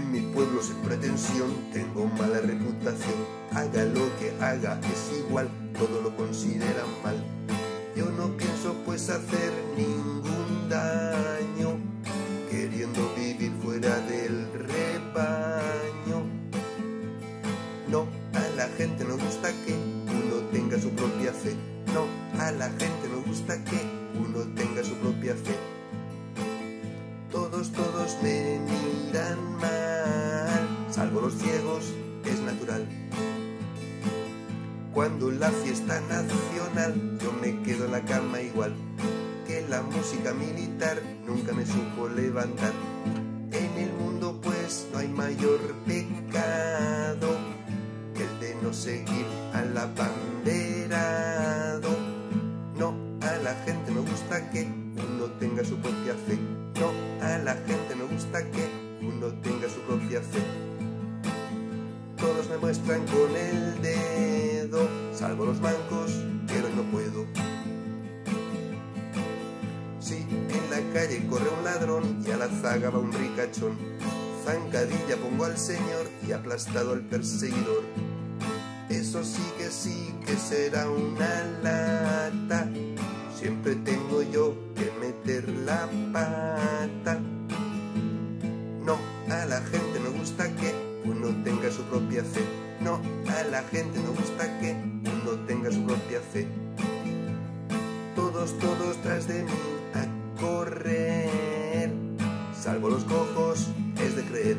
mi pueblo sin pretensión tengo mala reputación. Haga lo que haga, es igual, todo lo consideran mal. Yo no pienso pues hacer ningún daño, queriendo vivir fuera del rebaño. No, a la gente no gusta que uno tenga su propia fe. No, a la gente no gusta que Todos, me miran mal, salvo los ciegos, es natural. Cuando la fiesta nacional, yo me quedo en la cama igual que la música militar nunca me supo levantar. En el mundo pues no hay mayor pecado que el de no seguir al abanderado. No, a la gente no gusta que uno tenga su propia fe. No, a la gente no gusta que uno tenga su propia fe. Todos me muestran con el dedo, salvo los bancos, pero no puedo. Si en la calle corre un ladrón y a la zaga va un ricachón, zancadilla pongo al señor y aplastado al perseguidor. Eso sí que sí que será una lata, siempre tengo yo que meter la pata. propia fe. No, a la gente no gusta que uno tenga su propia fe. Todos, todos tras de mí a correr, salvo los cojos, es de creer.